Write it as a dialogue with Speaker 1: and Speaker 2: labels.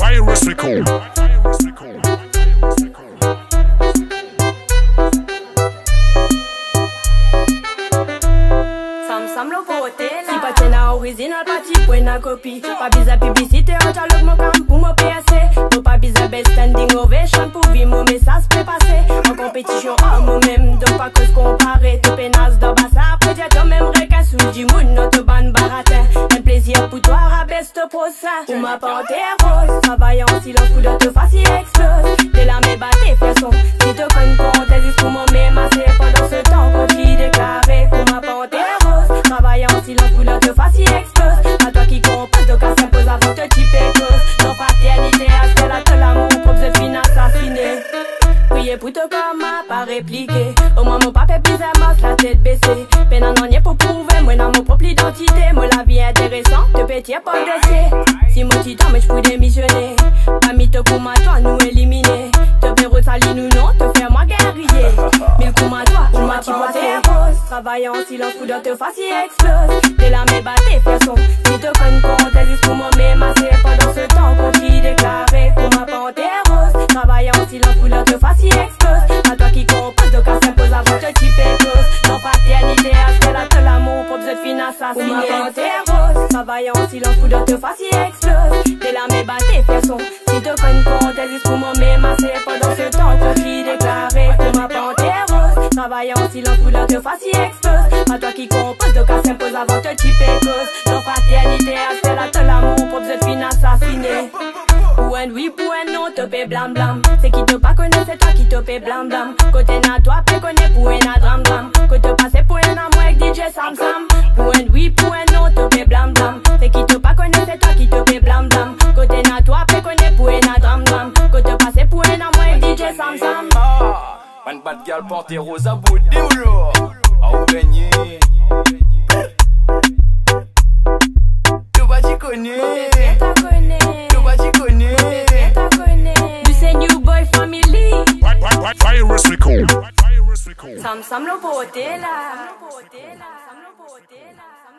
Speaker 1: Virus record.
Speaker 2: Original pati pwen na kopi Pa biza publicite an chalok mo kam pou mo PSC No pa biza best standing ovation pou vi mo mesas pe pase An kompetisyon an mo mem Don pa kos kompare Te penas do basa apre diya to mem reka Sou di moun no te ban baratin. Un plaisir pou toi rabes te prochain Ou ma panthère rose Travaille en silence pour te fasse explose Pour te comme pas répliquer Au moins mon papa bizarre la tête baissée. Peine pour prouver Moi dans mon propre identité. Moi la vie intéressante Te pétier pas de Si moi titan mais j'peux démissionner. Pas mis coup à toi nous éliminer. Te faire salir nous non Te faire moi guerrier. Mille coups à toi ou ma tes roses Travaille en silence pour te fasse explose. Dès la me battre fais son Si te conne compte existe pour moi m'émasser Pendant ce fin ma panthère rose Travaille en silence pour de te fasse Dès la me battre fais son Si te conne compte existe pour moi m'émasser Pendant ce temps qu'on t'y déclaré Pour ma panthère rose Travaille en silence pour de te fasse À toi qui compose de cas s'impose avant te typer cause Non fraternité à ce qu'elle a de l'amour Pour de fin assassiner pour un oui, pour un non, te paie blam blam. C'est qui te pas connaît, c'est toi qui te paie blam blam. Côté na toi, paie connaît pour un dram dram. Côté passé pour un amour avec DJ Sam Sam. Pour un oui, pour un non, te paie blam blam. C'est qui te pas connaît, c'est toi qui te paie blam blam. Côté na toi, paie connaît pour un dram dram. Côté passé pour un amour avec DJ Sam Sam.
Speaker 3: Ah, man bad girl porte rose à bout de bro. Ah ou gagné.
Speaker 2: Sam Sam lo pote la. Sam lo pote la. Sam lo pote la.